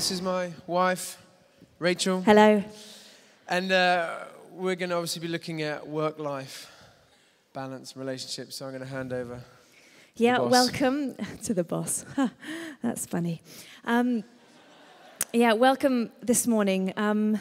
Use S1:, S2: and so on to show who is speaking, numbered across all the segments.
S1: This is my wife, Rachel.
S2: Hello.
S1: And uh, we're going to obviously be looking at work life balance, relationships. So I'm going to hand over.
S2: Yeah, welcome to the boss. That's funny. Um, yeah, welcome this morning. Um,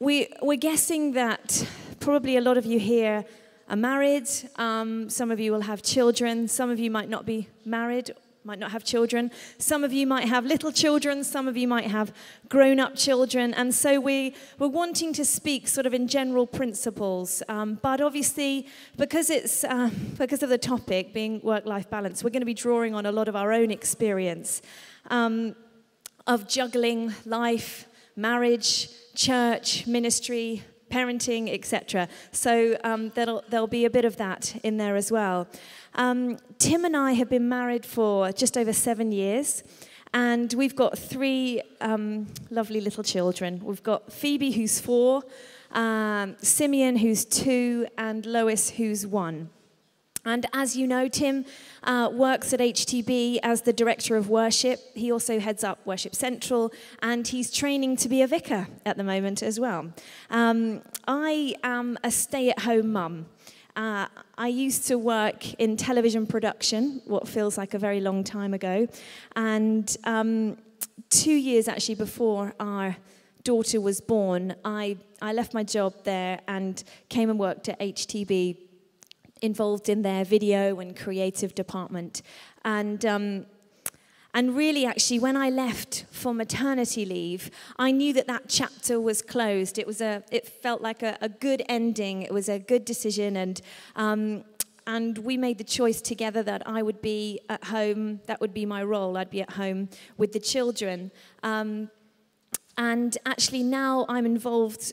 S2: we, we're guessing that probably a lot of you here are married. Um, some of you will have children. Some of you might not be married, might not have children. Some of you might have little children. Some of you might have grown up children. And so we, we're wanting to speak sort of in general principles. Um, but obviously, because, it's, uh, because of the topic being work life balance, we're going to be drawing on a lot of our own experience. Um, of juggling life, marriage, church, ministry, parenting, etc. So um, there'll, there'll be a bit of that in there as well. Um, Tim and I have been married for just over seven years. And we've got three um, lovely little children. We've got Phoebe, who's four, um, Simeon, who's two, and Lois, who's one. And as you know, Tim uh, works at HTB as the director of worship. He also heads up Worship Central, and he's training to be a vicar at the moment as well. Um, I am a stay at home mum. Uh, I used to work in television production, what feels like a very long time ago. And um, two years actually before our daughter was born, I, I left my job there and came and worked at HTB involved in their video and creative department. And, um, and really, actually, when I left for maternity leave, I knew that that chapter was closed. It, was a, it felt like a, a good ending, it was a good decision. And, um, and we made the choice together that I would be at home, that would be my role, I'd be at home with the children. Um, and actually, now I'm involved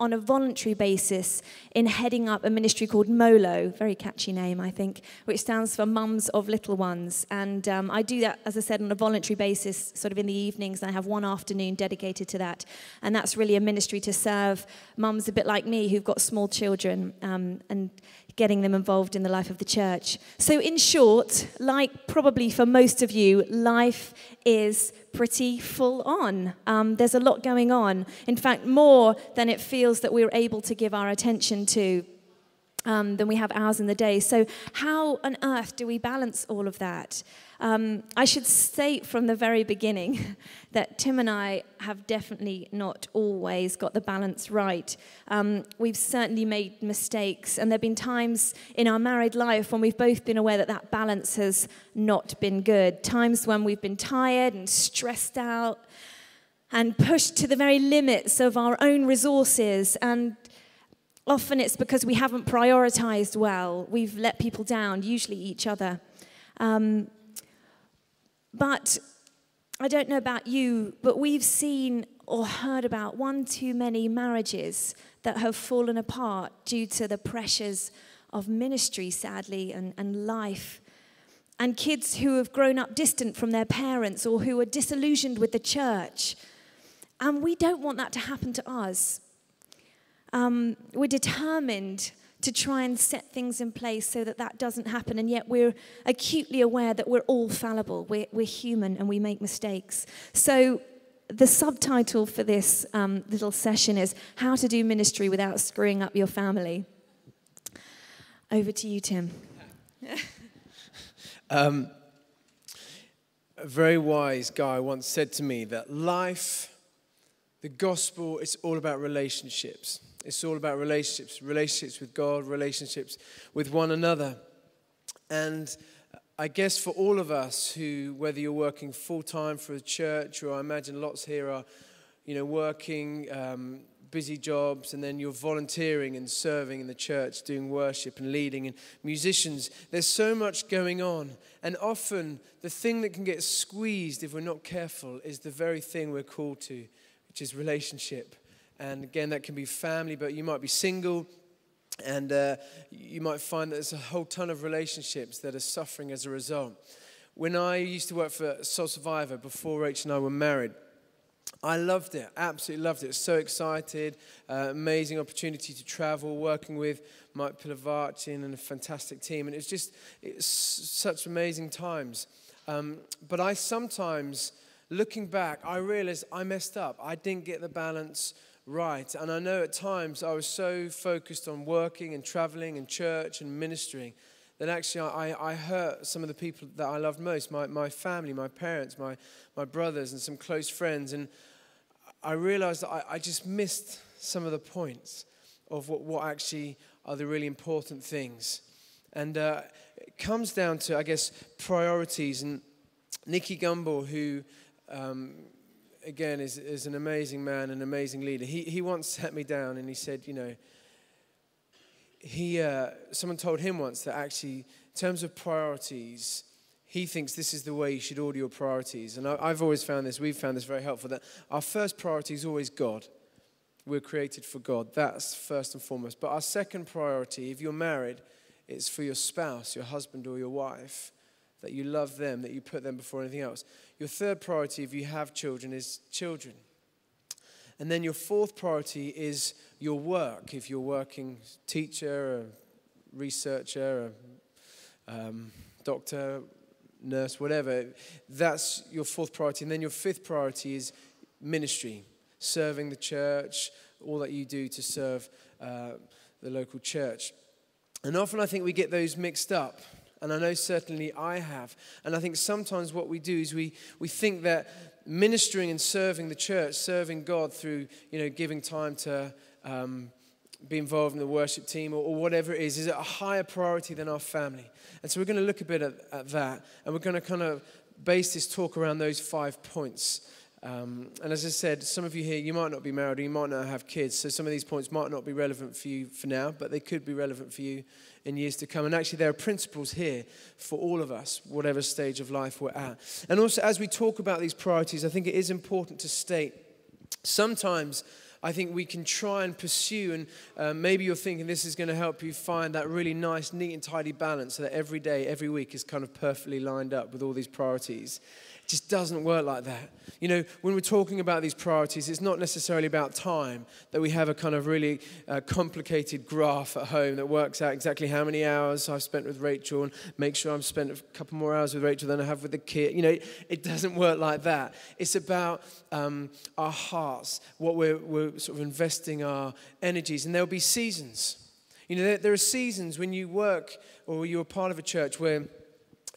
S2: on a voluntary basis in heading up a ministry called MOLO, very catchy name, I think, which stands for Mums of Little Ones. And um, I do that, as I said, on a voluntary basis, sort of in the evenings. I have one afternoon dedicated to that. And that's really a ministry to serve mums a bit like me who've got small children um, and getting them involved in the life of the church. So, in short, like probably for most of you, life is pretty full on. Um, there's a lot going on. In fact, more than it feels that we're able to give our attention to. Um, than we have hours in the day. So, how on earth do we balance all of that? Um, I should state from the very beginning that Tim and I have definitely not always got the balance right. Um, we've certainly made mistakes, and there have been times in our married life when we've both been aware that that balance has not been good. Times when we've been tired and stressed out and pushed to the very limits of our own resources and often it's because we haven't prioritized well. We've let people down, usually each other. Um, but I don't know about you, but we've seen or heard about one too many marriages that have fallen apart due to the pressures of ministry, sadly, and, and life. And kids who have grown up distant from their parents or who are disillusioned with the church. And we don't want that to happen to us. Um, we're determined to try and set things in place so that that doesn't happen. And yet we're acutely aware that we're all fallible, we're, we're human, and we make mistakes. So the subtitle for this um, little session is How to Do Ministry Without Screwing Up Your Family. Over to you, Tim.
S1: um, a very wise guy once said to me that life, the gospel, is all about relationships. It's all about relationships, relationships with God, relationships with one another. And I guess for all of us who, whether you're working full time for a church, or I imagine lots here are, you know, working um, busy jobs, and then you're volunteering and serving in the church, doing worship and leading, and musicians, there's so much going on. And often the thing that can get squeezed if we're not careful is the very thing we're called to, which is relationship. And again, that can be family, but you might be single. And uh, you might find that there's a whole ton of relationships that are suffering as a result. When I used to work for Soul Survivor before Rachel and I were married, I loved it, absolutely loved it. So excited, uh, amazing opportunity to travel, working with Mike Pilavachi and a fantastic team. And it was just it's such amazing times. Um, but I sometimes looking back, I realized I messed up. I didn't get the balance right. And I know at times I was so focused on working and traveling and church and ministering that actually I, I hurt some of the people that I loved most my, my family, my parents, my, my brothers, and some close friends. And I realized that I, I just missed some of the points of what, what actually are the really important things. And uh, it comes down to, I guess, priorities. And Nicky Gumbel, who, um, again, is, is an amazing man, an amazing leader, he, he once sat me down and he said, you know, he, uh, someone told him once that actually, in terms of priorities, he thinks this is the way you should order your priorities. And I, have always found this, we've found this very helpful, that our first priority is always God. We're created for God. That's first and foremost. But our second priority, if you're married, it's for your spouse, your husband, or your wife, that you love them, that you put them before anything else. Your third priority, if you have children, is children. And then your fourth priority is your work. If you're working teacher, a researcher, a um, doctor, nurse, whatever, that's your fourth priority. And then your fifth priority is ministry, serving the church, all that you do to serve uh, the local church. And often I think we get those mixed up. And I know certainly I have. And I think sometimes what we do is we, we think that ministering and serving the church, serving God through, you know, giving time to um, be involved in the worship team or, or, whatever it is, is a higher priority than our family. And so we're going to look a bit at, at that and we're going to kind of base this talk around those five points. Um, and as I said, some of you here, you might not be married or you might not have kids, so some of these points might not be relevant for you for now, but they could be relevant for you in years to come. And actually, there are principles here for all of us, whatever stage of life we're at. And also, as we talk about these priorities, I think it is important to state sometimes. I think we can try and pursue, and uh, maybe you're thinking this is going to help you find that really nice, neat, and tidy balance so that every day, every week is kind of perfectly lined up with all these priorities. It just doesn't work like that. You know, when we're talking about these priorities, it's not necessarily about time that we have a kind of really uh, complicated graph at home that works out exactly how many hours I've spent with Rachel and make sure I've spent a couple more hours with Rachel than I have with the kid. You know, it, doesn't work like that. It's about um, our hearts, what we're, we're sort of investing our energies, and there'll be seasons. You know, there, there are seasons when you work or you're part of a church where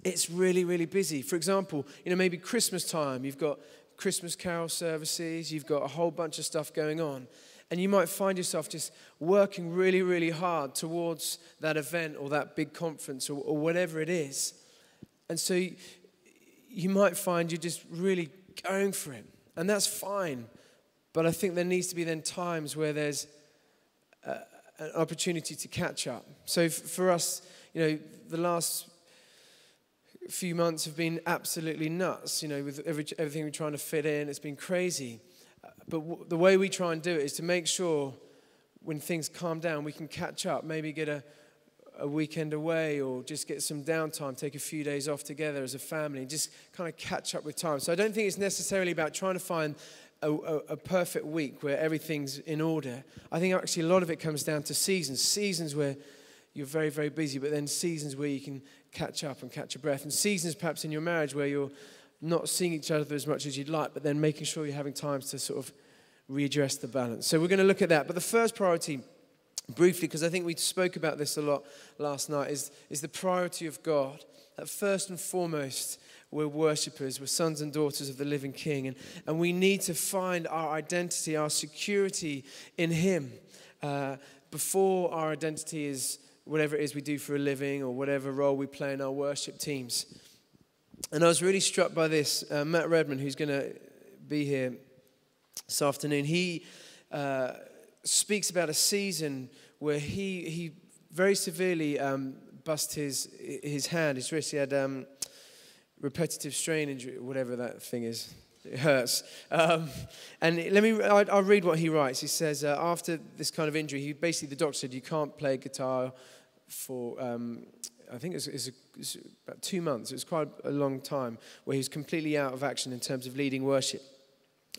S1: it's really, really busy. For example, you know, maybe Christmas time, you've got Christmas carol services, you've got a whole bunch of stuff going on. And you might find yourself just working really, really hard towards that event or that big conference or, or whatever it is. And so you, you might find you're just really going for it. And that's fine. But I think there needs to be then times where there's a, an opportunity to catch up. So for us, you know, the last few months have been absolutely nuts, you know, with every, everything we're trying to fit in. It's been crazy. But the way we try and do it is to make sure when things calm down, we can catch up, maybe get a, a weekend away or just get some downtime, take a few days off together as a family, and just kind of catch up with time. So I don't think it's necessarily about trying to find a, a, a, perfect week where everything's in order. I think actually a lot of it comes down to seasons. Seasons where you're very, very busy, but then seasons where you can catch up and catch a breath. And seasons perhaps in your marriage where you're not seeing each other as much as you'd like, but then making sure you're having times to sort of readdress the balance. So we're going to look at that. But the first priority, briefly, because I think we spoke about this a lot last night, is, is the priority of God. That first and foremost, we're worshippers, we're sons and daughters of the living King, and, and we need to find our identity, our security in Him uh, before our identity is whatever it is we do for a living or whatever role we play in our worship teams. And I was really struck by this. Uh, Matt Redman, who's going to be here this afternoon, he uh, speaks about a season where he, he very severely um, bust his, his hand, his wrist. He had um, repetitive strain injury, whatever that thing is. It hurts. Um, and let me, I, will read what he writes. He says, uh, after this kind of injury, he basically, the doctor said, you can't play guitar for, um, I think it was, it was, about two months. It was quite a long time where he was completely out of action in terms of leading worship.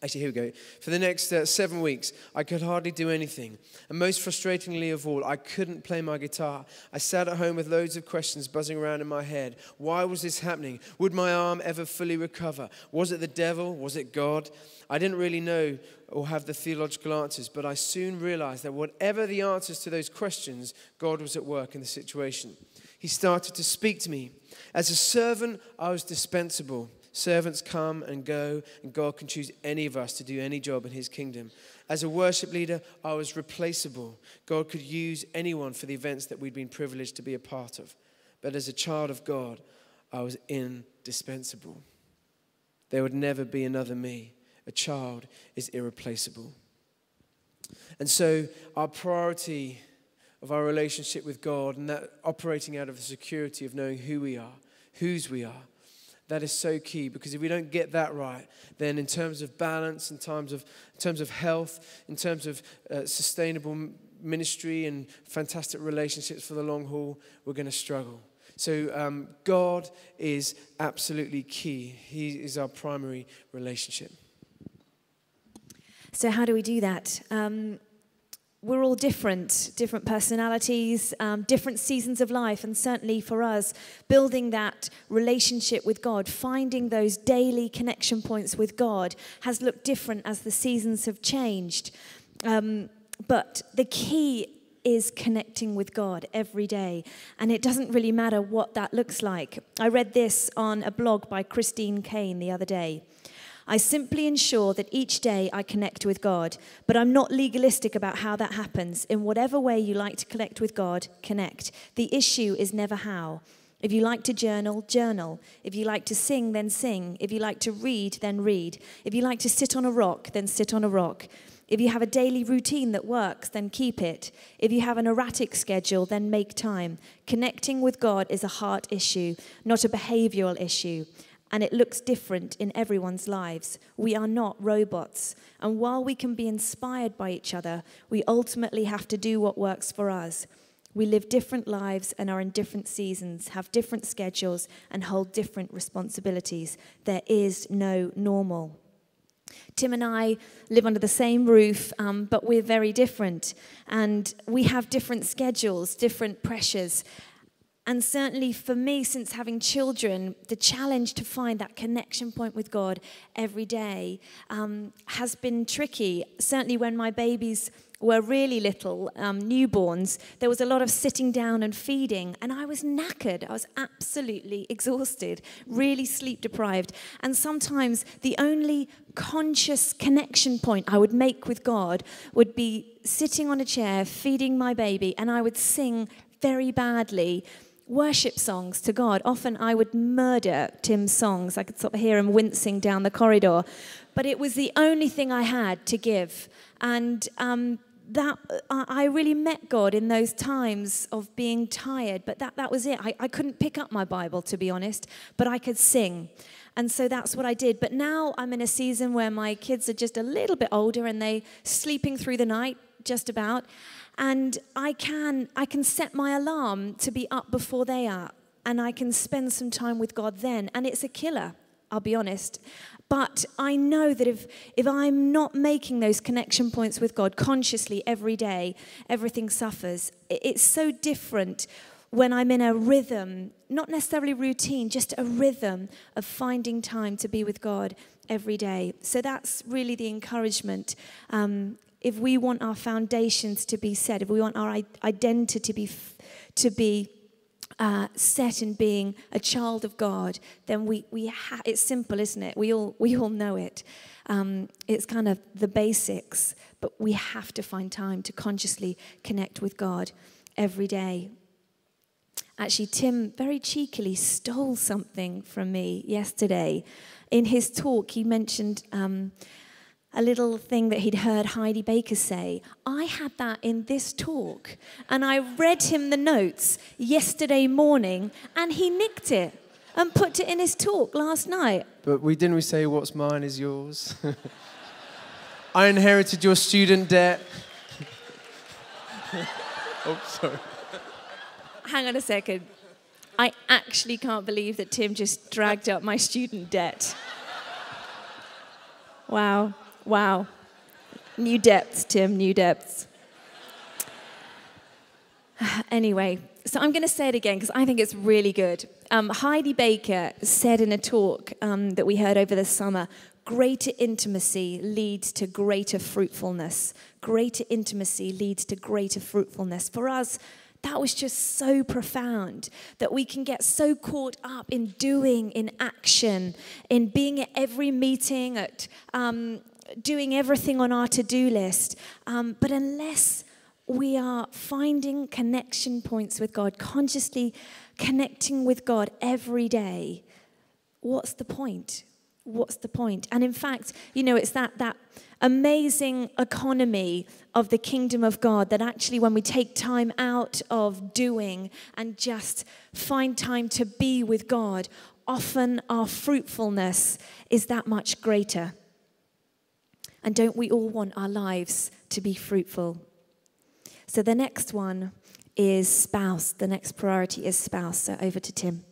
S1: Actually, here we go. For the next uh, seven weeks, I could hardly do anything. And most frustratingly of all, I couldn't play my guitar. I sat at home with loads of questions buzzing around in my head. Why was this happening? Would my arm ever fully recover? Was it the devil? Was it God? I didn't really know or have the theological answers, but I soon realized that whatever the answers to those questions, God was at work in the situation. He started to speak to me. As a servant, I was dispensable. Servants come and go, and God can choose any of us to do any job in His kingdom. As a worship leader, I was replaceable. God could use anyone for the events that we'd been privileged to be a part of. But as a child of God, I was indispensable. There would never be another me. A child is irreplaceable. And so, our priority of our relationship with God and that operating out of the security of knowing who we are, whose we are, that is so key because if we don't get that right, then in terms of balance, in terms of, in terms of health, in terms of uh, sustainable ministry and fantastic relationships for the long haul, we're going to struggle. So, um, God is absolutely key. He is our primary relationship.
S2: So, how do we do that? Um, we're all different, different personalities, um, different seasons of life, and certainly for us, building that relationship with God, finding those daily connection points with God, has looked different as the seasons have changed. Um, but the key is connecting with God every day, and it doesn't really matter what that looks like. I read this on a blog by Christine Kane the other day. I simply ensure that each day I connect with God, but I'm not legalistic about how that happens. In whatever way you like to connect with God, connect. The issue is never how. If you like to journal, journal. If you like to sing, then sing. If you like to read, then read. If you like to sit on a rock, then sit on a rock. If you have a daily routine that works, then keep it. If you have an erratic schedule, then make time. Connecting with God is a heart issue, not a behavioral issue and it looks different in everyone's lives. We are not robots. And while we can be inspired by each other, we ultimately have to do what works for us. We live different lives and are in different seasons, have different schedules, and hold different responsibilities. There is no normal. Tim and I live under the same roof, um, but we're very different. And we have different schedules, different pressures. And certainly for me, since having children, the challenge to find that connection point with God every day um, has been tricky. Certainly when my babies were really little, um, newborns, there was a lot of sitting down and feeding, and I was knackered. I was absolutely exhausted, really sleep deprived. And sometimes the only conscious connection point I would make with God would be sitting on a chair, feeding my baby, and I would sing very badly worship songs to God. Often I would murder Tim's songs. I could sort of hear him wincing down the corridor. But it was the only thing I had to give. And um, that I really met God in those times of being tired, but that, that was it. I, I couldn't pick up my Bible, to be honest, but I could sing. And so that's what I did. But now I'm in a season where my kids are just a little bit older and they're sleeping through the night, just about and I can I can set my alarm to be up before they are and I can spend some time with God then and it's a killer I'll be honest but I know that if if I'm not making those connection points with God consciously every day everything suffers it's so different when I'm in a rhythm, not necessarily routine, just a rhythm of finding time to be with God every day. So that's really the encouragement um, if we want our foundations to be set, if we want our identity to be, to be uh, set in being a child of God, then we, we it's simple, isn't it? We all, we all know it. Um, it's kind of the basics, but we have to find time to consciously connect with God every day. Actually, Tim very cheekily stole something from me yesterday. In his talk, he mentioned um, a little thing that he'd heard Heidi Baker say. I had that in this talk, and I read him the notes yesterday morning, and he nicked it and put it in his talk last night.
S1: But we didn't we say what's mine is yours? I inherited your student debt. oh, sorry.
S2: Hang on a second. I actually can't believe that Tim just dragged up my student debt. Wow. Wow. New depths, Tim, new depths. anyway, so I'm going to say it again because I think it's really good. Um, Heidi Baker said in a talk um, that we heard over the summer greater intimacy leads to greater fruitfulness. Greater intimacy leads to greater fruitfulness. For us, that was just so profound that we can get so caught up in doing, in action, in being at every meeting, at um, doing everything on our to do list. Um, but unless we are finding connection points with God, consciously connecting with God every day, what's the point? What's the point? And in fact, you know, it's that that amazing economy of the kingdom of God that actually when we take time out of doing and just find time to be with God, often our fruitfulness is that much greater. And don't we all want our lives to be fruitful? So the next one is spouse. The next priority is spouse. So over to Tim.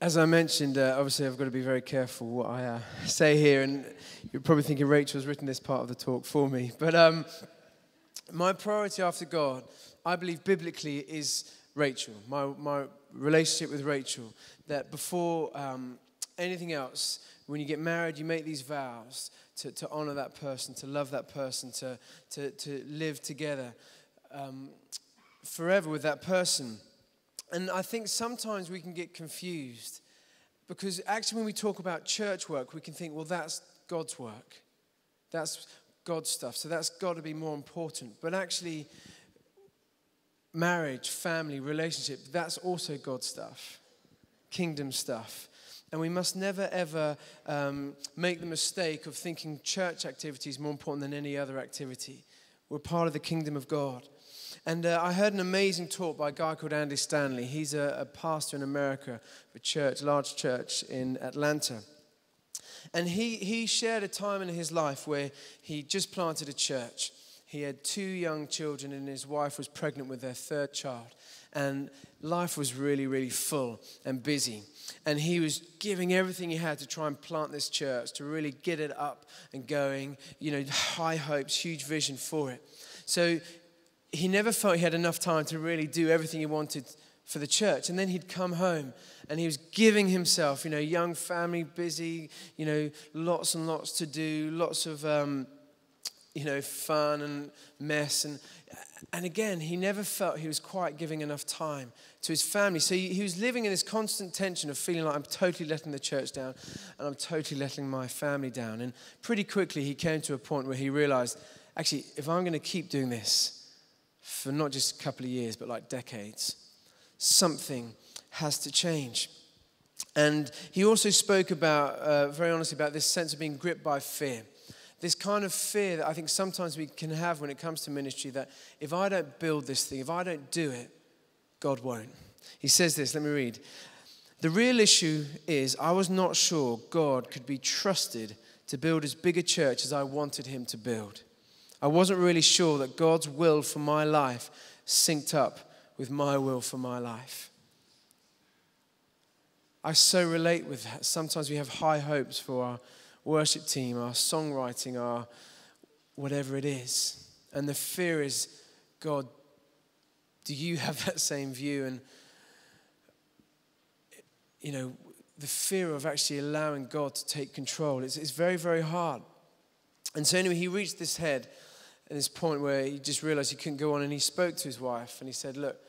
S1: As I mentioned, uh, obviously I've got to be very careful what I uh, say here, and you're probably thinking Rachel's written this part of the talk for me. But um, my priority after God, I believe biblically, is Rachel, my, my relationship with Rachel. That before um, anything else, when you get married, you make these vows to, to honor that person, to love that person, to, to, to live together um, forever with that person. And I think sometimes we can get confused because actually, when we talk about church work, we can think, well, that's God's work. That's God's stuff. So that's got to be more important. But actually, marriage, family, relationship, that's also God's stuff, kingdom stuff. And we must never, ever um, make the mistake of thinking church activity is more important than any other activity. We're part of the kingdom of God. And uh, I heard an amazing talk by a guy called Andy Stanley. He's a, a pastor in America, a church, large church in Atlanta. And he, he shared a time in his life where he just planted a church. He had two young children, and his wife was pregnant with their third child. And life was really, really full and busy. And he was giving everything he had to try and plant this church, to really get it up and going. You know, high hopes, huge vision for it. So he never felt he had enough time to really do everything he wanted for the church. And then he'd come home and he was giving himself, you know, young family, busy, you know, lots and lots to do, lots of, um, you know, fun and mess. And, and again, he never felt he was quite giving enough time to his family. So he, he was living in this constant tension of feeling like I'm totally letting the church down and I'm totally letting my family down. And pretty quickly, he came to a point where he realized actually, if I'm going to keep doing this for not just a couple of years, but like decades, something has to change. And he also spoke about, uh, very honestly, about this sense of being gripped by fear this kind of fear that I think sometimes we can have when it comes to ministry that if I don't build this thing, if I don't do it, God won't. He says this, let me read. The real issue is I was not sure God could be trusted to build as big a church as I wanted him to build. I wasn't really sure that God's will for my life synced up with my will for my life. I so relate with that. Sometimes we have high hopes for our worship team, our songwriting, our whatever it is. And the fear is, God, do you have that same view? And, you know, the fear of actually allowing God to take control, it's very, very hard. And so, anyway, he reached this head and this point where he just realized he couldn't go on and he spoke to his wife and he said, Look,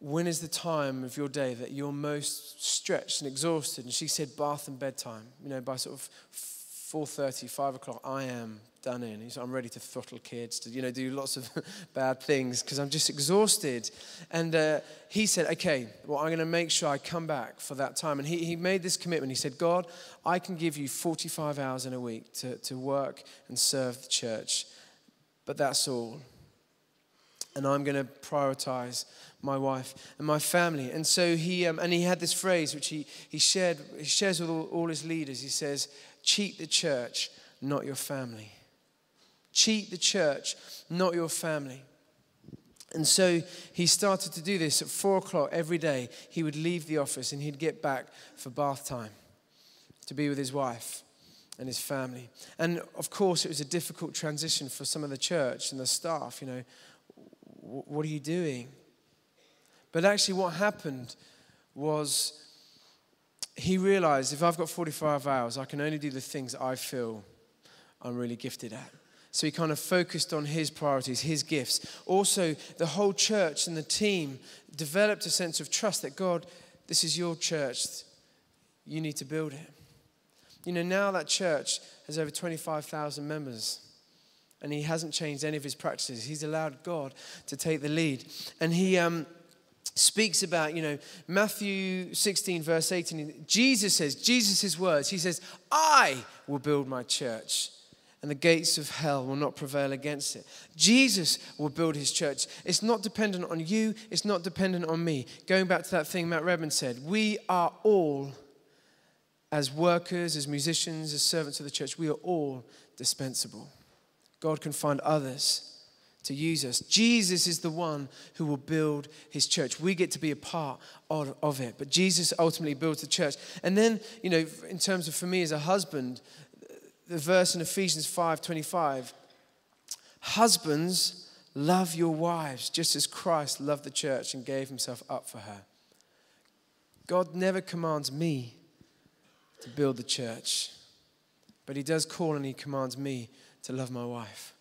S1: when is the time of your day that you're most stretched and exhausted? And she said, bath and bedtime. You know, by sort of 4.30, 5 o'clock, I am done in. Said, I'm ready to throttle kids, to, you know, do lots of bad things because I'm just exhausted. And uh, he said, okay, well, I'm going to make sure I come back for that time. And he, he made this commitment. He said, God, I can give you 45 hours in a week to, to work and serve the church, but that's all. And I'm going to prioritize my wife and my family. And so he, um, and he had this phrase which he, he shared, he shares with all, all his leaders. He says, cheat the church, not your family. Cheat the church, not your family. And so he started to do this at four o'clock every day. He would leave the office and he'd get back for bath time to be with his wife. and his family. And of course, it was a difficult transition for some of the church and the staff. You know, what are you doing? But actually, what happened was he realized if I've got 45 hours, I can only do the things I feel I'm really gifted at. So he kind of focused on his priorities, his gifts. Also, the whole church and the team developed a sense of trust that God, this is your church. You need to build it. You know, now that church has over 25,000 members and he hasn't changed any of his practices. He's allowed God to take the lead. And he um, speaks about, you know, Matthew 16, verse 18. Jesus says, Jesus' words, he says, I will build my church and the gates of hell will not prevail against it. Jesus will build his church. It's not dependent on you, it's not dependent on me. Going back to that thing Matt Redman said, we are all, as workers, as musicians, as servants of the church, we are all dispensable. God can find others to use us. Jesus is the one who will build his church. We get to be a part of, of, it, but Jesus ultimately builds the church. And then, you know, in terms of for me as a husband, the verse in Ephesians 5:25, husbands, love your wives just as Christ loved the church and gave himself up for her. God never commands me to build the church, but he does call and he commands me to love my wife.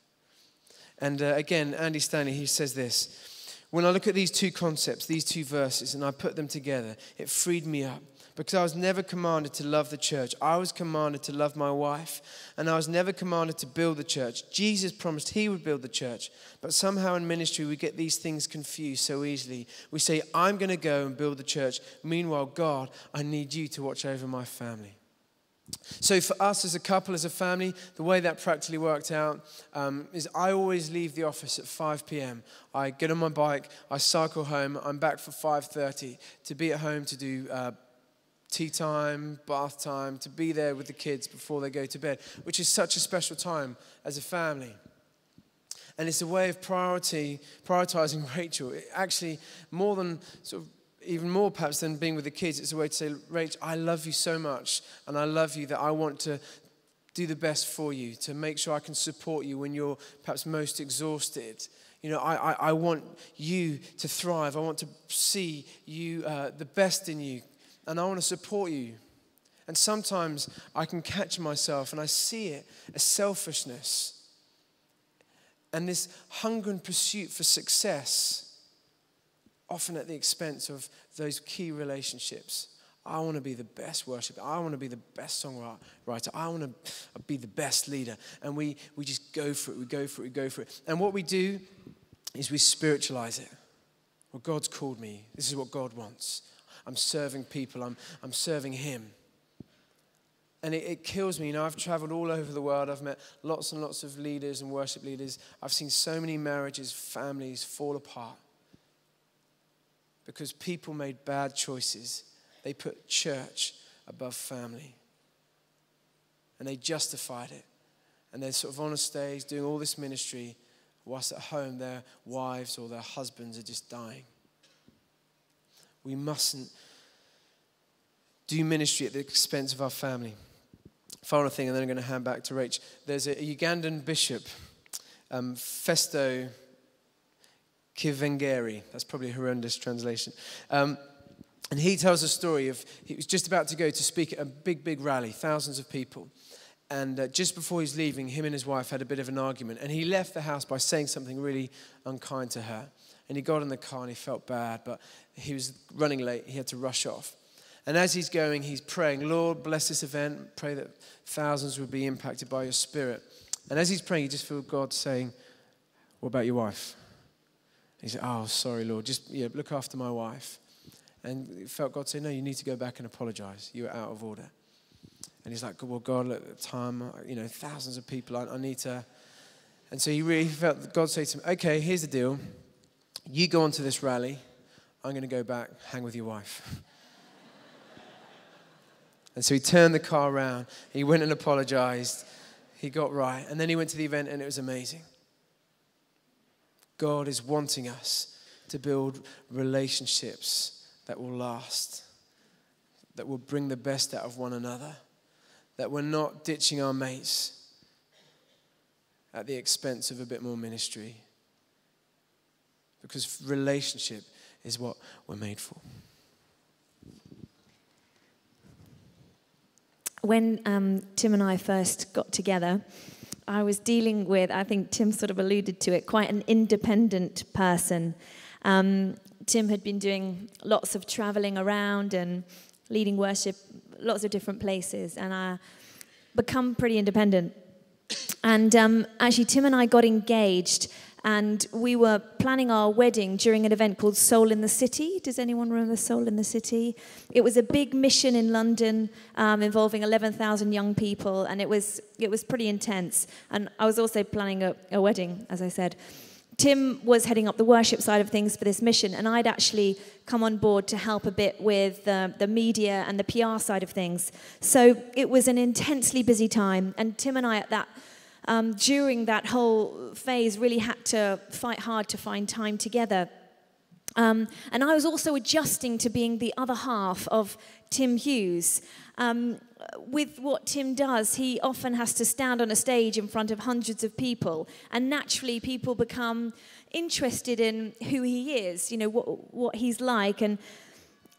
S1: And uh, again, Andy Stanley, he says this When I look at these two concepts, these two verses, and I put them together, it freed me up because I was never commanded to love the church. I was commanded to love my wife, and I was never commanded to build the church. Jesus promised he would build the church, but somehow in ministry we get these things confused so easily. We say, I'm going to go and build the church. Meanwhile, God, I need you to watch over my family. So, for us as a couple, as a family, the way that practically worked out um, is I always leave the office at 5 p.m. I get on my bike, I cycle home, I'm back for 5:30 to be at home to do uh, tea time, bath time, to be there with the kids before they go to bed, which is such a special time as a family. And it's a way of priority, prioritizing Rachel. It actually, more than sort of even more perhaps than being with the kids, it's a way to say, Rachel, I love you so much, and I love you that I want to do the best for you, to make sure I can support you when you're perhaps most exhausted. You know, I, I, I want you to thrive. I want to see you, uh, the best in you, and I want to support you. And sometimes I can catch myself and I see it as selfishness and this hunger and pursuit for success often at the expense of those key relationships. I want to be the best worshiper. I want to be the best songwriter. I want to be the best leader. And we, we just go for it. We go for it. We go for it. And what we do is we spiritualize it. Well, God's called me. This is what God wants. I'm serving people. I'm, I'm serving Him. And it, it, kills me. You know, I've traveled all over the world. I've met lots and lots of leaders and worship leaders. I've seen so many marriages, families fall apart because people made bad choices. They put church above family. And they justified it. And they're sort of on a stage doing all this ministry, whilst at home their wives or their husbands are just dying. We mustn't do ministry at the expense of our family. Final thing, and then I'm going to hand back to Rach. There's a Ugandan bishop, um, Festo Kivengere. That's probably a horrendous translation. Um, and he tells a story of he was just about to go to speak at a big, big rally, thousands of people. And uh, just before he's leaving, him and his wife had a bit of an argument. And he left the house by saying something really unkind to her. And he got in the car and he felt bad, but he was running late. He had to rush off. And as he's going, he's praying, Lord, bless this event. Pray that thousands would be impacted by your spirit. And as he's praying, he just feels God saying, What about your wife? He said, Oh, sorry, Lord, just yeah, look after my wife. And felt God say, No, you need to go back and apologize. You were out of order. And he's like, Well, God, at the time, you know, thousands of people, I, I need to. And so he really felt God say to him, Okay, here's the deal. You go on to this rally. I'm going to go back, hang with your wife. and so he turned the car around. He went and apologized. He got right. And then he went to the event, and it was amazing. God is wanting us to build relationships that will last, that will bring the best out of one another, that we're not ditching our mates at the expense of a bit more ministry. Because relationship is what we're made for.
S2: When um, Tim and I first got together, I was dealing with, I think Tim sort of alluded to it, quite an independent person. Um, Tim had been doing lots of traveling around and leading worship lots of different places, and I become pretty independent. And um, actually, Tim and I got engaged, and we were planning our wedding during an event called Soul in the City. Does anyone remember Soul in the City? It was a big mission in London um, involving 11,000 young people, and it was it was pretty intense. And I was also planning a, a wedding, as I said. Tim was heading up the worship side of things for this mission, and I'd actually come on board to help a bit with the media and the PR side of things. So it was an intensely busy time, and Tim and I at that um, during that whole phase really had to fight hard to find time together. Um, and I was also adjusting to being the other half of Tim Hughes. Um, with what Tim does, he often has to stand on a stage in front of hundreds of people, and naturally, people become interested in who he is, you know, what, what he's like. And,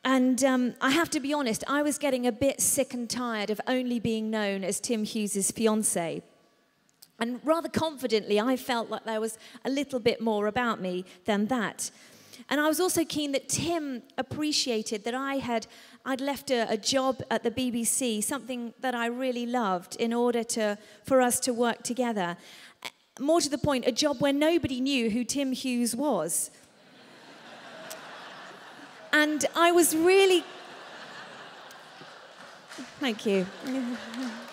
S2: and um, I have to be honest, I was getting a bit sick and tired of only being known as Tim Hughes' fiance. And rather confidently, I felt like there was a little bit more about me than that. And I was also keen that Tim appreciated that I had I'd left a, a, job at the BBC, something that I really loved, in order to, for us to work together. More to the point, a job where nobody knew who Tim Hughes was. and I was really. Thank you.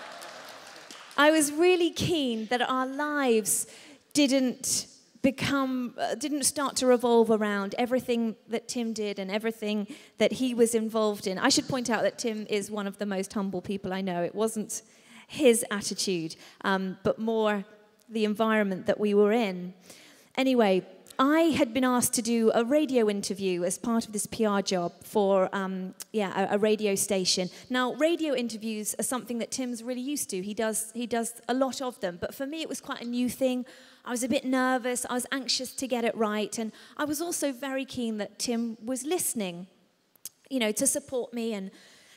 S2: I was really keen that our lives didn't become uh, didn't start to revolve around everything that Tim did and everything that he was involved in. I should point out that Tim is one of the most humble people I know. It wasn't his attitude, um, but more the environment that we were in. Anyway, I had been asked to do a radio interview as part of this PR job for um, yeah, a, a, radio station. Now, radio interviews are something that Tim's really used to. He does, he does a lot of them. But for me, it was quite a new thing. I was a bit nervous. I was anxious to get it right. And I was also very keen that Tim was listening, you know, to support me and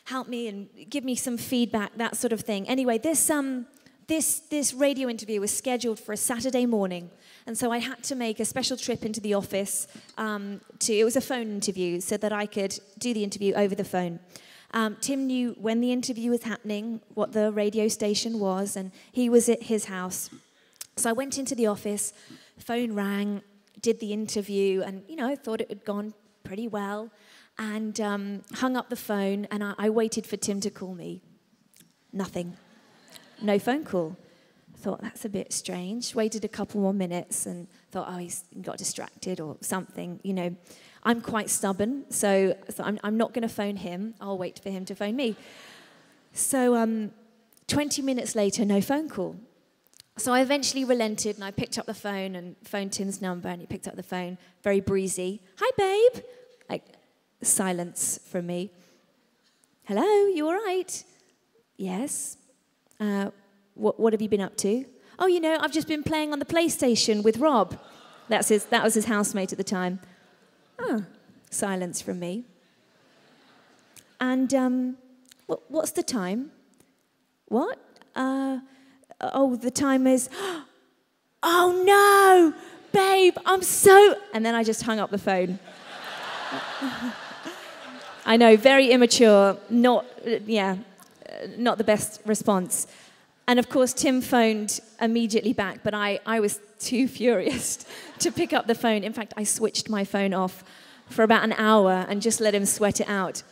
S2: help me and give me some feedback, that sort of thing. Anyway, this, um, this, this radio interview was scheduled for a Saturday morning. And so I had to make a special trip into the office um, to, it was a phone interview, so that I could do the interview over the phone. Um, Tim knew when the interview was happening, what the radio station was, and he was at his house. So I went into the office, phone rang, did the interview, and you know, thought it had gone pretty well, and um, hung up the phone, and I, I waited for Tim to call me. Nothing. No phone call. Thought that's a bit strange. Waited a couple more minutes and thought, oh, he's got distracted or something. You know, I'm quite stubborn, so, so I'm, I'm not going to phone him. I'll wait for him to phone me. So um, 20 minutes later, no phone call. So I eventually relented and I picked up the phone and phoned Tim's number and he picked up the phone, very breezy. Hi, babe. Like, silence from me. Hello, you all right? Yes. Uh, what, what have you been up to? Oh, you know, I've just been playing on the PlayStation with Rob. That's his, that was his housemate at the time. Oh, silence from me. And um, what, what's the time? What? Uh, oh, the time is, oh no, babe, I'm so. And then I just hung up the phone. I know, very immature, not, yeah, not the best response. And of course, Tim phoned immediately back, but I, I was too furious to pick up the phone. In fact, I switched my phone off for about an hour and just let him sweat it out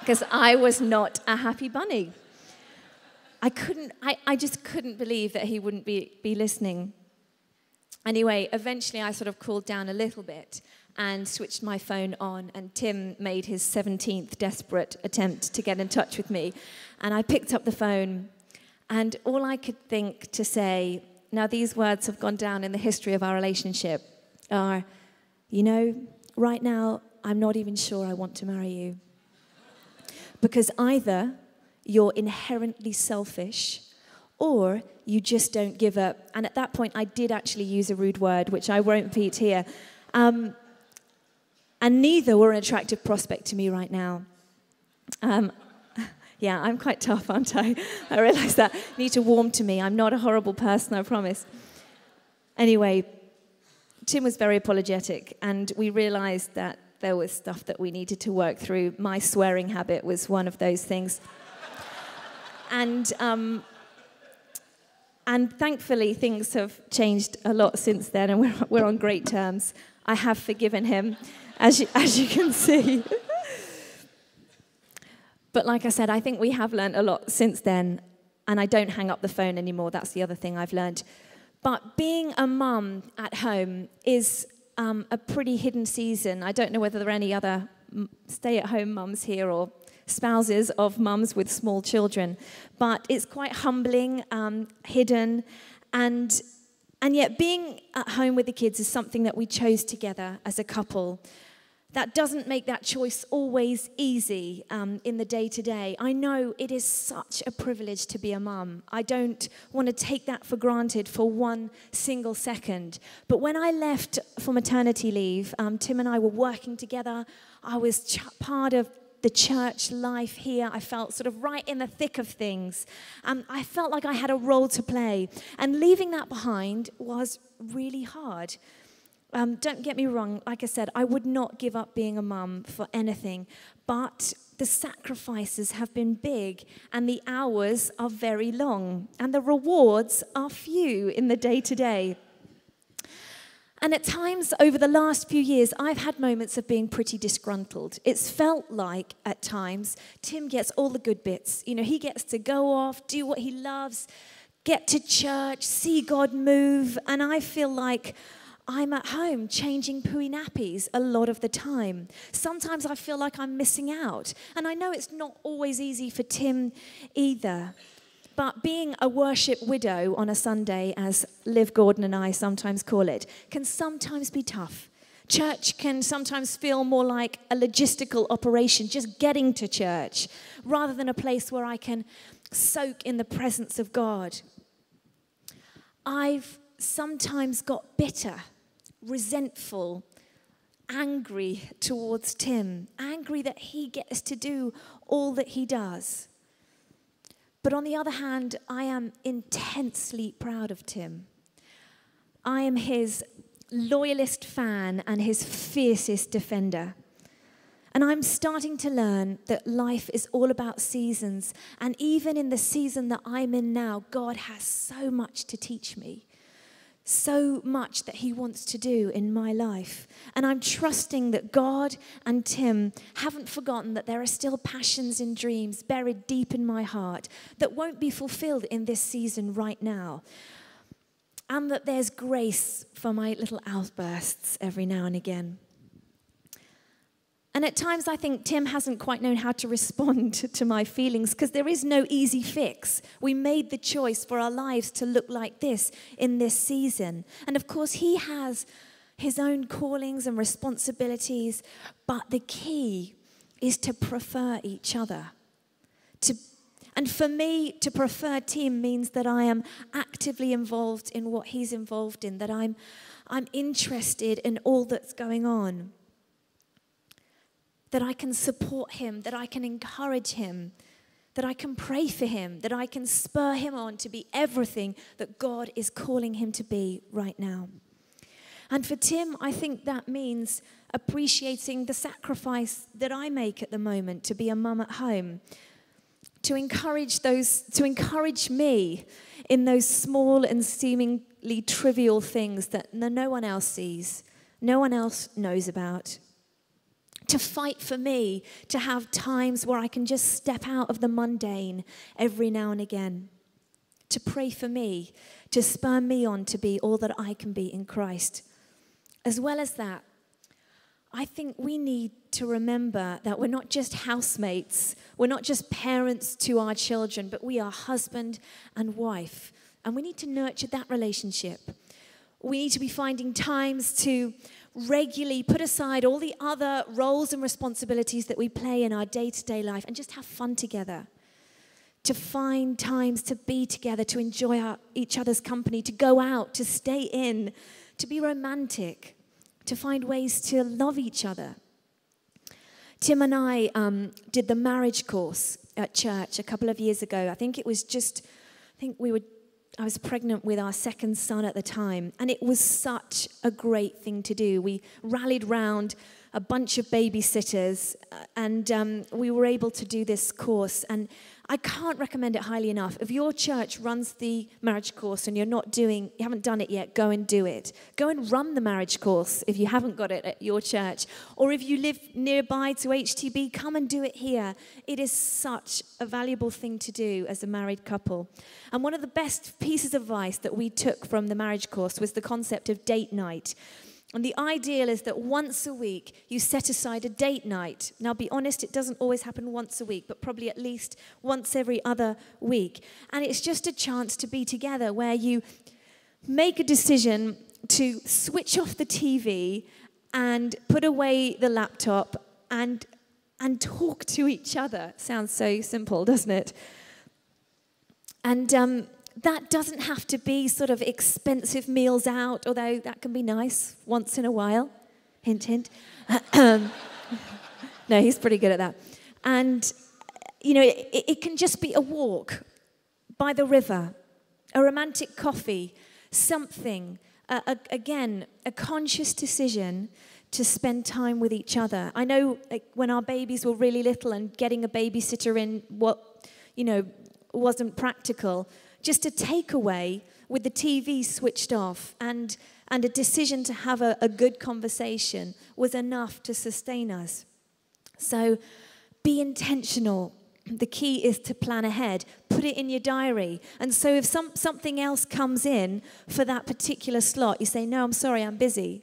S2: because I was not a happy bunny. I couldn't, I, I just couldn't believe that he wouldn't be, be listening. Anyway, eventually I sort of cooled down a little bit and switched my phone on, and Tim made his 17th desperate attempt to get in touch with me. And I picked up the phone, and all I could think to say, now these words have gone down in the history of our relationship, are, you know, right now, I'm not even sure I want to marry you. Because either you're inherently selfish, or you just don't give up. And at that point, I did actually use a rude word, which I won't repeat here. Um, and neither were an attractive prospect to me right now. Um, yeah, I'm quite tough, aren't I? I realize that. Need to warm to me. I'm not a horrible person, I promise. Anyway, Tim was very apologetic, and we realized that there was stuff that we needed to work through. My swearing habit was one of those things. and, um, and thankfully, things have changed a lot since then, and we're, we're on great terms. I have forgiven him, as you, as you can see. but like I said, I think we have learned a lot since then, and I don't hang up the phone anymore. That's the other thing I've learned. But being a mum at home is um, a pretty hidden season. I don't know whether there are any other stay at home mums here or spouses of mums with small children, but it's quite humbling, um, hidden, and and yet, being at home with the kids is something that we chose together as a couple. That doesn't make that choice always easy um, in the day to day. I know it is such a privilege to be a mum. I don't want to take that for granted for one single second. But when I left for maternity leave, um, Tim and I were working together. I was part of the church life here. I felt sort of right in the thick of things. Um, I felt like I had a role to play. And leaving that behind was really hard. Um, don't get me wrong, like I said, I would not give up being a mum for anything, but the sacrifices have been big and the hours are very long and the rewards are few in the day to day. And at times over the last few years, I've had moments of being pretty disgruntled. It's felt like at times Tim gets all the good bits. You know, he gets to go off, do what he loves, get to church, see God move. And I feel like I'm at home changing pooey nappies a lot of the time. Sometimes I feel like I'm missing out. And I know it's not always easy for Tim either. But being a worship widow on a Sunday, as Liv Gordon and I sometimes call it, can sometimes be tough. Church can sometimes feel more like a logistical operation, just getting to church, rather than a place where I can soak in the presence of God. I've sometimes got bitter, resentful, angry towards Tim, angry that he gets to do all that he does. But on the other hand, I am intensely proud of Tim. I am his loyalist fan and his fiercest defender. And I'm starting to learn that life is all about seasons. And even in the season that I'm in now, God has so much to teach me so much that He wants to do in my life. And I'm trusting that God and Tim haven't forgotten that there are still passions and dreams buried deep in my heart that won't be fulfilled in this season right now. And that there's grace for my little outbursts every now and again. And at times, I think Tim hasn't quite known how to respond to my feelings because there is no easy fix. We made the choice for our lives to look like this in this season. And of course, he has his own callings and responsibilities, but the key is to prefer each other. To, and for me, to prefer Tim means that I am actively involved in what he's involved in, that I'm, I'm interested in all that's going on that I can support him, that I can encourage him, that I can pray for him, that I can spur him on to be everything that God is calling him to be right now. And for Tim, I think that means appreciating the sacrifice that I make at the moment to be a mum at home, to encourage those, to encourage me in those small and seemingly trivial things that no one else sees, no one else knows about to fight for me, to have times where I can just step out of the mundane every now and again, to pray for me, to spur me on to be all that I can be in Christ. As well as that, I think we need to remember that we're not just housemates, we're not just parents to our children, but we are husband and wife. And we need to nurture that relationship. We need to be finding times to regularly put aside all the other roles and responsibilities that we play in our day to day life and just have fun together. to find times to be together, to enjoy our, each other's company, to go out, to stay in, to be romantic, to find ways to love each other. Tim and I um, did the marriage course at church a couple of years ago. I think it was just, I think we were, I was pregnant with our second son at the time, and it was such a great thing to do. We rallied round a bunch of babysitters, uh, and um, we were able to do this course. And I can't recommend it highly enough. If your church runs the marriage course and you're not doing, you haven't done it yet, go and do it. Go and run the marriage course if you haven't got it at your church. Or if you live nearby to HTB, come and do it here. It is such a valuable thing to do as a married couple. And one of the best pieces of advice that we took from the marriage course was the concept of date night. And the ideal is that once a week you set aside a date night. Now, be honest, it doesn't always happen once a week, but probably at least once every other week. And it's just a chance to be together where you make a decision to switch off the TV and put away the laptop and, and talk to each other. Sounds so simple, doesn't it? And um, that doesn't have to be sort of expensive meals out, although that can be nice once in a while. Hint, hint. no, he's pretty good at that. And, you know, it, it can just be a walk by the river, a romantic coffee, something. A, again, a conscious decision to spend time with each other. I know like, when our babies were really little and getting a babysitter in what, you know, wasn't practical just a takeaway with the TV switched off and, and a decision to have a, a good conversation was enough to sustain us. So be intentional. The key is to plan ahead. Put it in your diary. And so if some, something else comes in for that particular slot, you say, No, I'm sorry, I'm busy.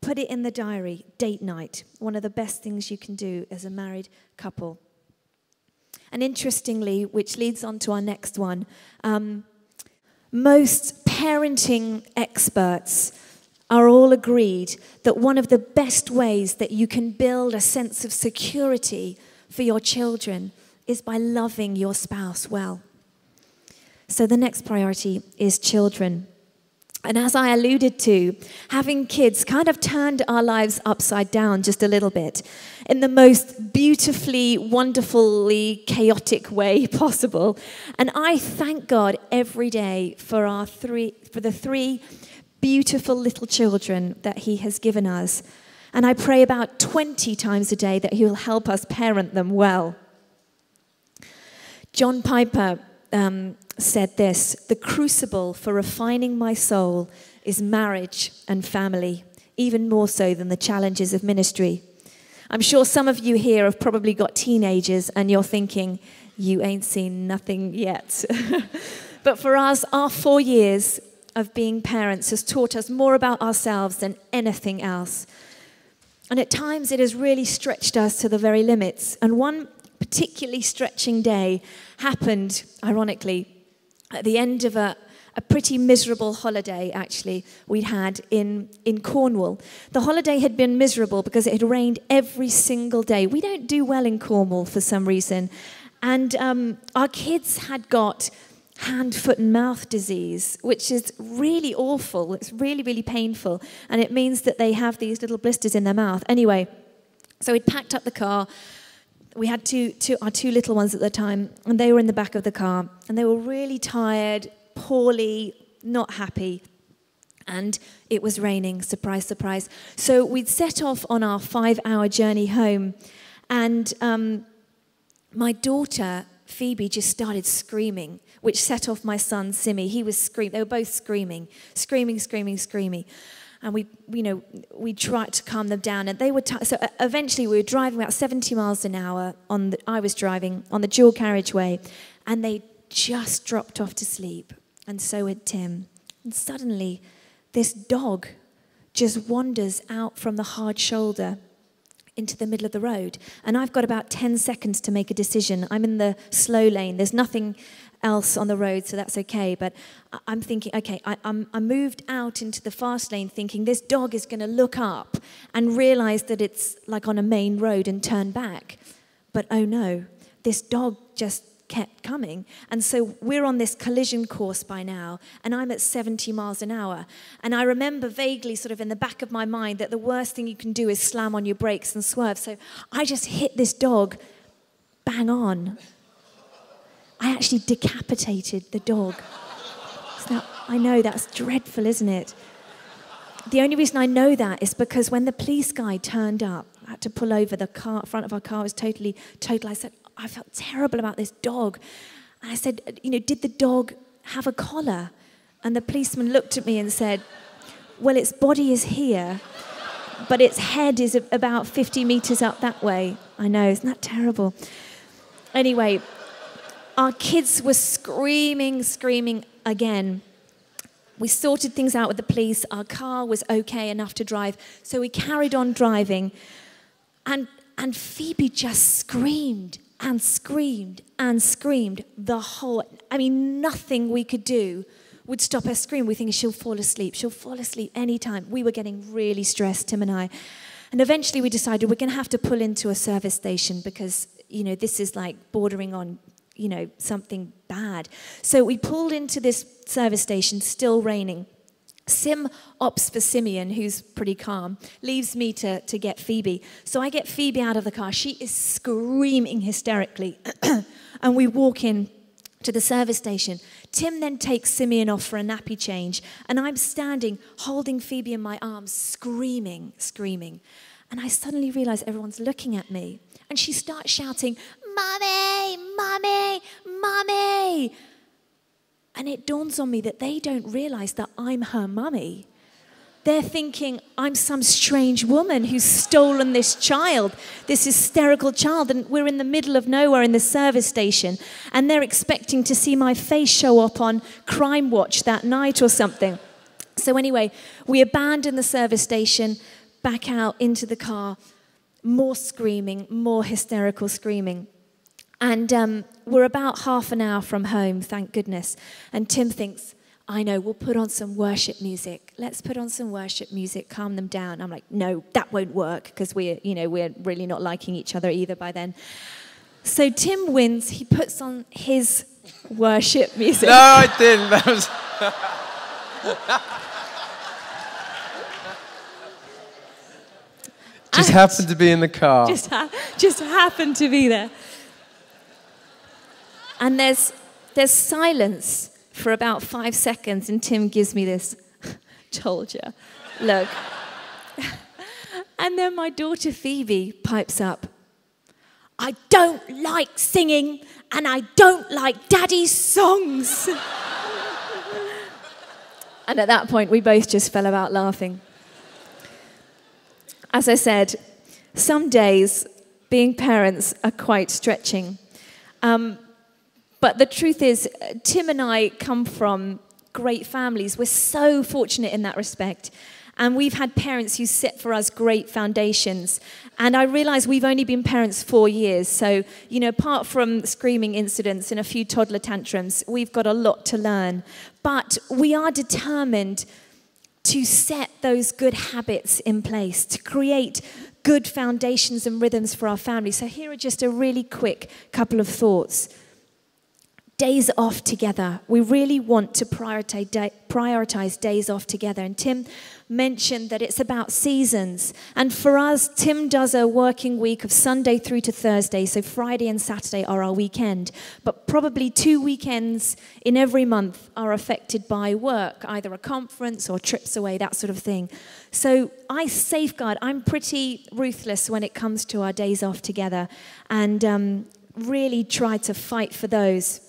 S2: Put it in the diary. Date night. One of the best things you can do as a married couple. And interestingly, which leads on to our next one, um, most parenting experts are all agreed that one of the best ways that you can build a sense of security for your children is by loving your spouse well. So the next priority is children. And as I alluded to, having kids kind of turned our lives upside down just a little bit in the most beautifully, wonderfully chaotic way possible. And I thank God every day for our three for the three beautiful little children that he has given us. And I pray about 20 times a day that he will help us parent them well. John Piper um, said this The crucible for refining my soul is marriage and family, even more so than the challenges of ministry. I'm sure some of you here have probably got teenagers and you're thinking, you ain't seen nothing yet. but for us, our four years of being parents has taught us more about ourselves than anything else. And at times it has really stretched us to the very limits. And one particularly stretching day happened, ironically, at the end of a, a pretty miserable holiday, actually, we'd had in, in Cornwall. The holiday had been miserable because it had rained every single day. We don't do well in Cornwall for some reason. And um, our kids had got hand, foot, and mouth disease, which is really awful. It's really, really painful. And it means that they have these little blisters in their mouth. Anyway, so we'd packed up the car we had two, two, our two little ones at the time, and they were in the back of the car, and they were really tired, poorly, not happy. And it was raining, surprise, surprise. So we'd set off on our five hour journey home, and um, my daughter, Phoebe, just started screaming, which set off my son, Simi. He was screaming, they were both screaming, screaming, screaming, screaming and we, you know, we tried to calm them down. And they were t- so uh, eventually we were driving about 70 miles an hour on the, I was driving on the dual carriageway, and they just dropped off to sleep, and so had Tim. And suddenly, this dog just wanders out from the hard shoulder into the middle of the road. And I've got about 10 seconds to make a decision. I'm in the slow lane. There's nothing else on the road, so that's okay. But I'm thinking, okay, I, I moved out into the fast lane thinking this dog is going to look up and realize that it's like on a main road and turn back. But oh no, this dog just kept coming. And so we're on this collision course by now, and I'm at 70 miles an hour. And I remember vaguely, sort of in the back of my mind, that the worst thing you can do is slam on your brakes and swerve. So I just hit this dog bang on. I actually decapitated the dog. Now, I know that's dreadful, isn't it? The only reason I know that is because when the police guy turned up, I had to pull over. The car, front of our car was totally total. I said, I felt terrible about this dog. And I said, you know, did the dog have a collar? And the policeman looked at me and said, well, its body is here, but its head is about 50 meters up that way. I know, isn't that terrible? Anyway, our kids were screaming, screaming again. We sorted things out with the police. Our car was okay enough to drive. So we carried on driving. And, and Phoebe just screamed and screamed and screamed the whole I mean, nothing we could do would stop her scream. We think she'll fall asleep. She'll fall asleep anytime. We were getting really stressed, Tim and I. And eventually we decided we're going to have to pull into a service station because, you know, this is like bordering on you know, something bad. So we pulled into this service station, still raining. Sim opts for Simeon, who's pretty calm, leaves me to, to get Phoebe. So I get Phoebe out of the car. She is screaming hysterically. and we walk in to the service station. Tim then takes Simeon off for a nappy change. And I'm standing holding Phoebe in my arms, screaming, screaming. And I suddenly realize everyone's looking at me. And she starts shouting, Mummy, Mummy, Mummy. And it dawns on me that they don't realize that I'm her mummy. They're thinking I'm some strange woman who's stolen this child, this hysterical child, and we're in the middle of nowhere in the service station, and they're expecting to see my face show up on Crimewatch that night or something. So, anyway, we abandon the service station, back out into the car, more screaming, more hysterical screaming. And um, we're about half an hour from home, thank goodness. And Tim thinks, I know, we'll put on some worship music. Let's put on some worship music, calm them down. I'm like, no, that won't work because we're, you know, we're really not liking each other either by then. So Tim wins. He puts on his worship music.
S1: No, I didn't. That was. just happened to be in the car.
S2: Just, ha- just happened to be there. And there's, there's silence for about five seconds, and Tim gives me this, told you, look. and then my daughter Phoebe pipes up, I don't like singing, and I don't like daddy's songs. and at that point, we both just fell about laughing. As I said, some days being parents are quite stretching. Um, but the truth is, uh, Tim and I come from great families. We're so fortunate in that respect. And we've had parents who set for us great foundations. And I realize we've only been parents four years. So, you know, apart from screaming incidents and a few toddler tantrums, we've got a lot to learn. But we are determined to set those good habits in place, to create good foundations and rhythms for our family. So, here are just a really quick couple of thoughts days off together. We really want to prioritize, days off together. And Tim mentioned that it's about seasons. And for us, Tim does a working week of Sunday through to Thursday. So Friday and Saturday are our weekend. But probably two weekends in every month are affected by work, either a conference or trips away, that sort of thing. So I safeguard, I'm pretty ruthless when it comes to our days off together. And um, really try to fight for those.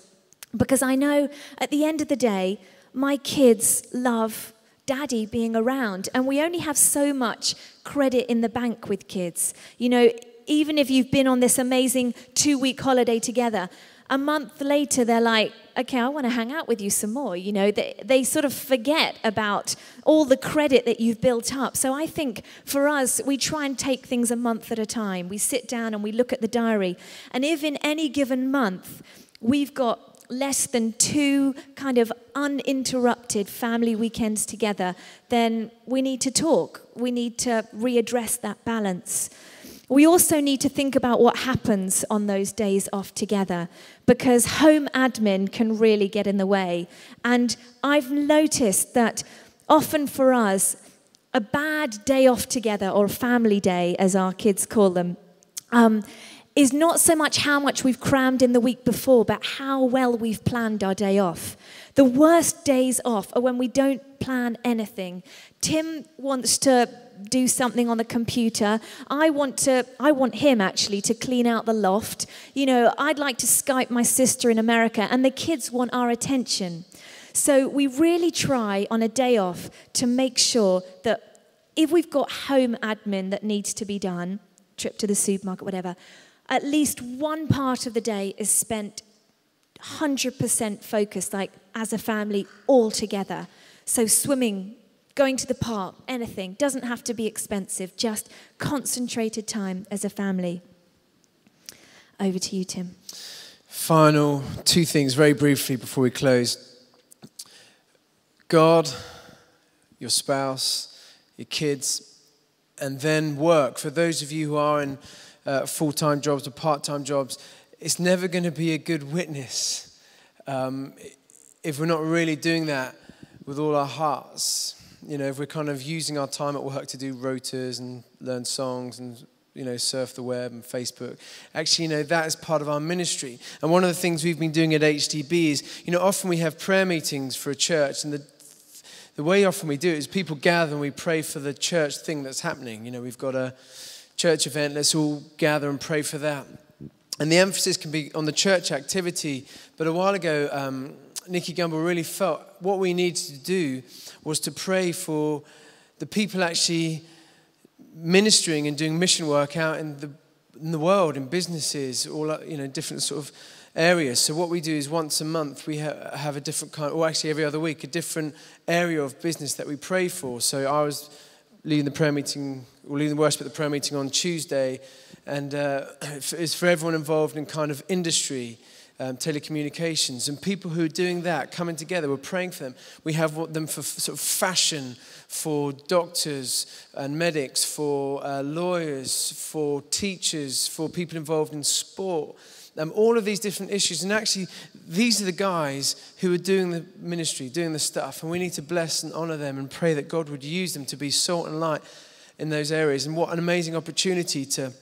S2: Because I know at the end of the day, my kids love daddy being around. And we only have so much credit in the bank with kids. You know, even if you've been on this amazing two week holiday together, a month later they're like, okay, I want to hang out with you some more. You know, they, they sort of forget about all the credit that you've built up. So I think for us, we try and take things a month at a time. We sit down and we look at the diary. And if in any given month we've got less than two kind of uninterrupted family weekends together, then we need to talk. We need to readdress that balance. we also need to think about what happens on those days off together because home admin can really get in the way. And I've noticed that often for us, a bad day off together, or a family day, as our kids call them, um, is not so much how much we've crammed in the week before, but how well we've planned our day off. The worst days off are when we don't plan anything. Tim wants to do something on the computer. I want to I want him actually to clean out the loft. You know, I'd like to Skype my sister in America and the kids want our attention. So we really try on a day off to make sure that if we've got home admin that needs to be done, trip to the supermarket, whatever, at least one part of the day is spent 100% focused, like as a family, all together. So, swimming, going to the park, anything, doesn't have to be expensive, just concentrated time as a family. Over to you, Tim.
S1: Final two things very briefly before we close. God, your spouse, your kids, and then work. For those of you who are in uh, full time jobs or part time jobs, it's never going to be a good witness um, if we're not really doing that with all our hearts. You know, if we're kind of using our time at work to do rotas and learn songs and you know, surf the web and Facebook. Actually, you know, that is part of our ministry. And one of the things we've been doing at HTB is, you know, often we have prayer meetings for a church, and the the way often we do it is people gather and we pray for the church thing that's happening. You know, we've got a church event, let's all gather and pray for that. And the emphasis can be on the church activity. But a while ago, um, Nicky Gumbel really felt what we needed to do was to pray for the people actually ministering and doing mission work out in the, in the world, in businesses, all you know, different sort of areas. So what we do is once a month we ha- have a different kind, or actually every other week, a different area of business that we pray for. So I was leading the prayer meeting, or leading worship at the prayer meeting on Tuesday, and uh, it's for everyone involved in kind of industry. Um, telecommunications and people who are doing that coming together we're praying for them we have them for sort of fashion for doctors and medics for uh, lawyers for teachers for people involved in sport um, all of these different issues. And actually, these are the guys who are doing the ministry, doing the stuff. And we need to bless and honor them and pray that God would use them to be salt and light in those areas. And what an amazing opportunity to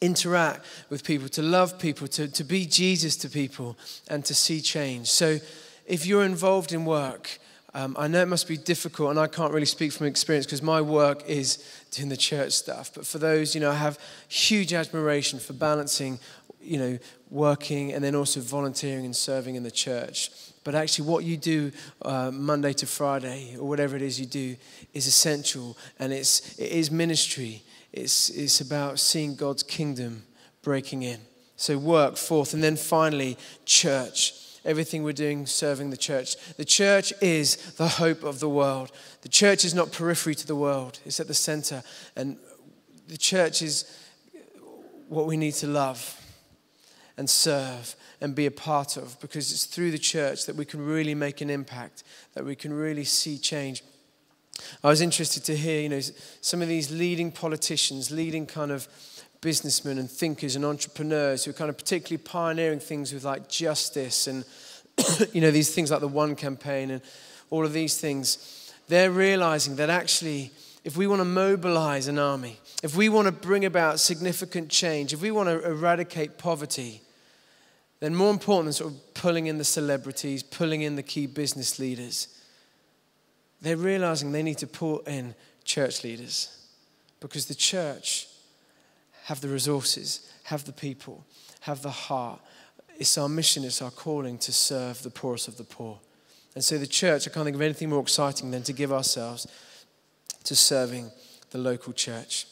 S1: interact with people, to love people, to, to be Jesus to people, and to see change. So if you're involved in work, um, I know it must be difficult, and I can't really speak from experience because my work is doing the church stuff. But for those, you know, I have huge admiration for balancing you know, working and then also volunteering and serving in the church. But actually, what you do uh, Monday to Friday or whatever it is you do is essential, and it's it is ministry. It's it's about seeing God's kingdom breaking in. So work fourth. and then finally, church. Everything we're doing serving the church. The church is the hope of the world. The church is not periphery to the world; it's at the center, and the church is what we need to love and serve and be a part of because it's through the church that we can really make an impact, that we can really see change. I was interested to hear, you know, some of these leading politicians, leading kind of businessmen and thinkers and entrepreneurs who are kind of particularly pioneering things with like justice and, you know, these things like the One campaign and all of these things. They're realizing that actually, if we want to mobilize an army, if we want to bring about significant change, if we want to eradicate poverty, then more important than sort of pulling in the celebrities, pulling in the key business leaders, they're realizing they need to pull in church leaders because the church have the resources, have the people, have the heart. It's our mission, it's our calling to serve the poorest of the poor. And so, the church, I can't think of anything more exciting than to give ourselves to serving the local church.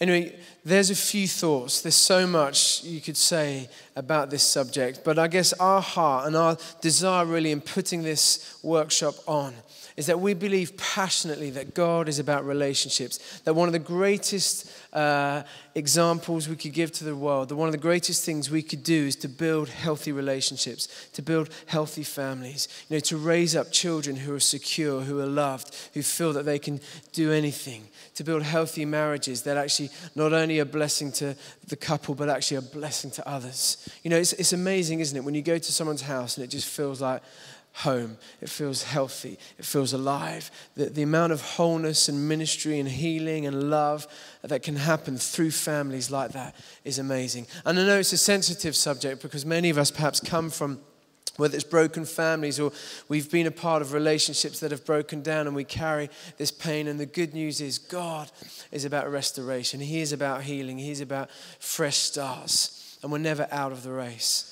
S1: Anyway, there's a few thoughts. There's so much you could say about this subject, but I guess our heart and our desire, really, in putting this workshop on, is that we believe passionately that God is about relationships, that one of the greatest uh, examples we could give to the world, that one of the greatest things we could do is to build healthy relationships, to build healthy families, you know, to raise up children who are secure, who are loved, who feel that they can do anything, to build healthy marriages that actually not only are a blessing to the couple, but actually a blessing to others. You know, it's, it's amazing, isn't it, when you go to someone's house and it just feels like, home. It feels healthy. It feels alive. The, the amount of wholeness and ministry and healing and love that can happen through families like that is amazing. And I know it's a sensitive subject because many of us perhaps come from whether it's broken families or we've been a part of relationships that have broken down and we carry this pain. And the good news is, God is about restoration, He is about healing, He's about fresh starts, and we're never out of the race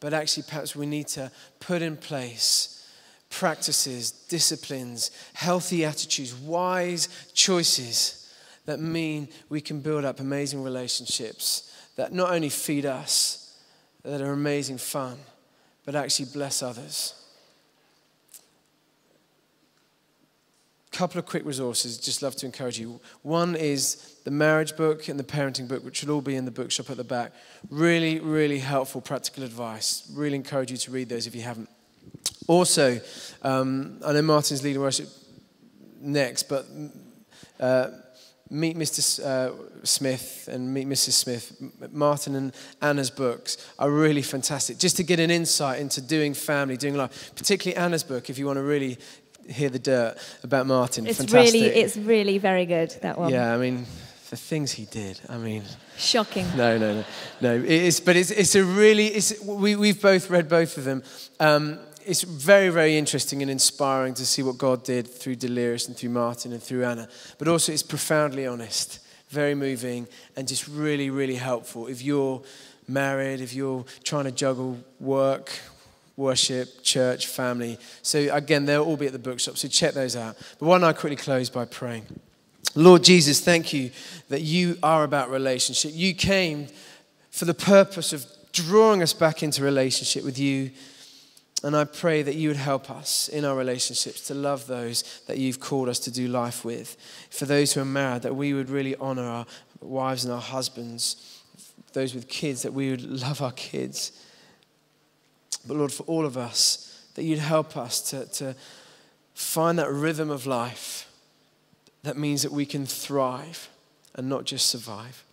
S1: but actually, perhaps we need to put in place practices, disciplines, healthy attitudes, wise choices that mean we can build up amazing relationships that not only feed us, that are amazing fun, but actually bless others. Couple of quick resources, just love to encourage you. One is the marriage book and the parenting book, which will all be in the bookshop at the back. Really, really helpful practical advice. Really encourage you to read those if you haven't. Also, um, I know Martin's leading worship next, but uh, meet Mr. Uh, Smith and meet Mrs. Smith. Martin and Anna's books are really fantastic, just to get an insight into doing family, doing life. Particularly Anna's book, if you want to really hear the dirt about Martin.
S2: It's
S1: Fantastic.
S2: really, it's really very good. That one.
S1: Yeah, I mean, the things he did. I mean,
S2: shocking.
S1: No, no, no, no. It is, but it's, it's a really. It's, we we've both read both of them. Um, it's very, very interesting and inspiring to see what God did through Delirious and through Martin and through Anna. But also, it's profoundly honest, very moving, and just really, really helpful. If you're married, if you're trying to juggle work, worship, church, family. So, again, they'll all be at the bookshop, so check those out. But why don't I quickly close by praying? Lord Jesus, thank you that you are about relationship. You came for the purpose of drawing us back into relationship with you. And I pray that you would help us in our relationships to love those that you've called us to do life with. For those who are married, that we would really honor our wives and our husbands. Those with kids, that we would love our kids. But Lord, for all of us, that you'd help us to, to find that rhythm of life that means that we can thrive and not just survive.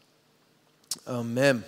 S1: Amen.